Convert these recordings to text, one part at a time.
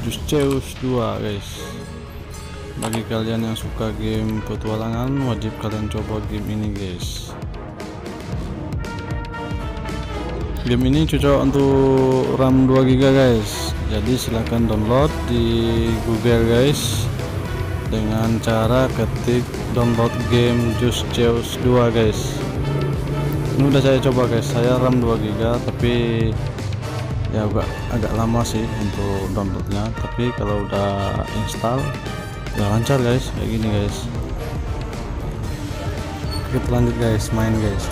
Just Zeus 2 guys. Bagi kalian yang suka game petualangan wajib kalian coba game ini guys. Game ini cocok untuk RAM 2 GB guys. Jadi silahkan download di Google guys dengan cara ketik download game Just Zeus 2 guys. Ini udah saya coba guys. Saya RAM 2 GB tapi ya agak agak lama sih untuk downloadnya tapi kalau udah install ya lancar guys kayak gini guys kita lanjut guys main guys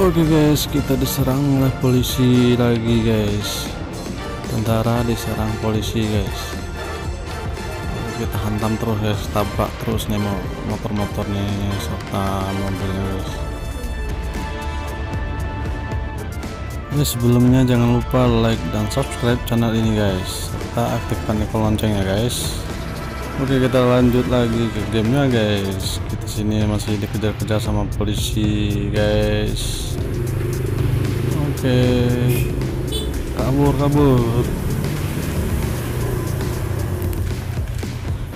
Oke guys, kita diserang oleh polisi lagi guys. Tentara diserang polisi guys. Kita hantam terus guys, tabrak terus nih mau motor-motornya serta mobilnya guys. Ini sebelumnya jangan lupa like dan subscribe channel ini guys, serta aktifkan ikon loncengnya guys. Oke kita lanjut lagi ke gamenya guys. Kita sini masih dikejar-kejar sama polisi guys. Oke. Kabur kabur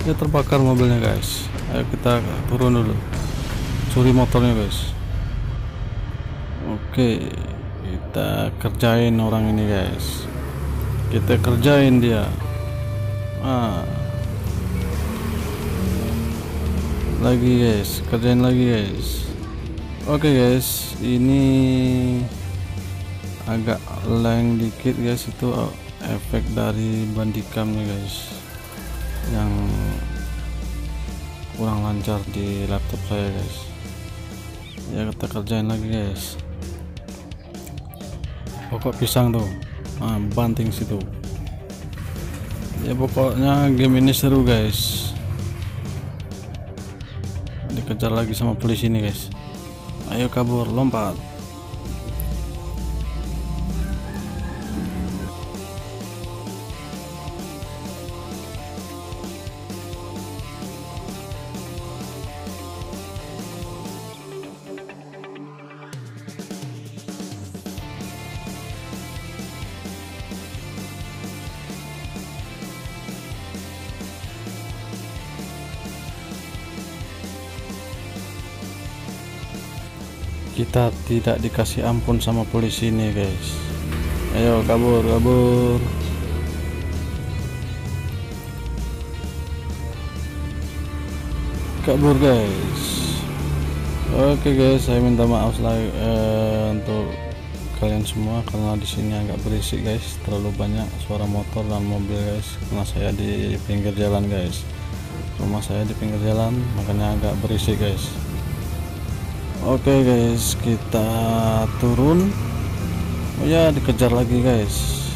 ya terbakar mobilnya guys. Ayo kita turun dulu. Curi motornya guys. Oke kita kerjain orang ini guys. Kita kerjain dia. Ah. Lagi guys. Kerjain lagi guys. Oke guys. Ini agak lag dikit guys. Itu efek dari bandicamnya guys. Yang kurang lancar di laptop saya guys. Ya kita kerjain lagi guys. Pokok pisang tuh nah, banting situ. Ya pokoknya game ini seru guys. Dikejar lagi sama polisi ini guys. Ayo kabur lompat kita tidak dikasih ampun sama polisi ini guys. Ayo kabur kabur. Kabur guys. Oke guys saya minta maaf lagi eh, untuk kalian semua karena di sini agak berisik guys. Terlalu banyak suara motor dan mobil guys karena saya di pinggir jalan guys. Rumah saya di pinggir jalan makanya agak berisik guys Oke okay guys kita turun. Oh ya dikejar lagi guys.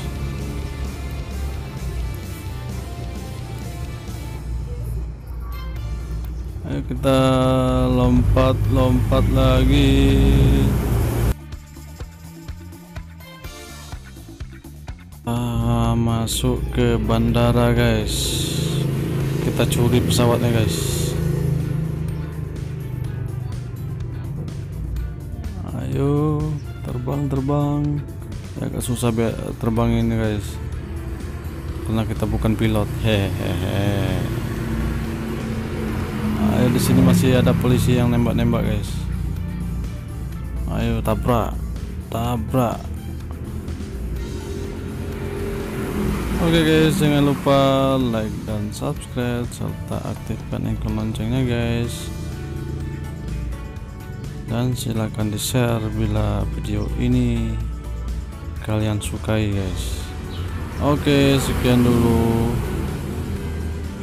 Ayo kita lompat-lompat lagi. Ah, masuk ke bandara guys. Kita curi pesawatnya guys ayo terbang terbang. Ya agak susah terbang ini guys. Karena kita bukan pilot. Hehehe. Ayo di sini masih ada polisi yang nembak-nembak guys. Ayo tabrak. Tabrak. Oke okay guys, jangan lupa like dan subscribe serta aktifkan ikon loncengnya guys dan silahkan di share bila video ini kalian sukai guys. Oke sekian dulu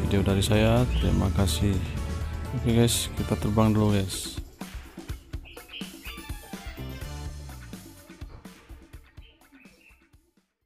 video dari saya. Terima kasih. Oke guys kita terbang dulu guys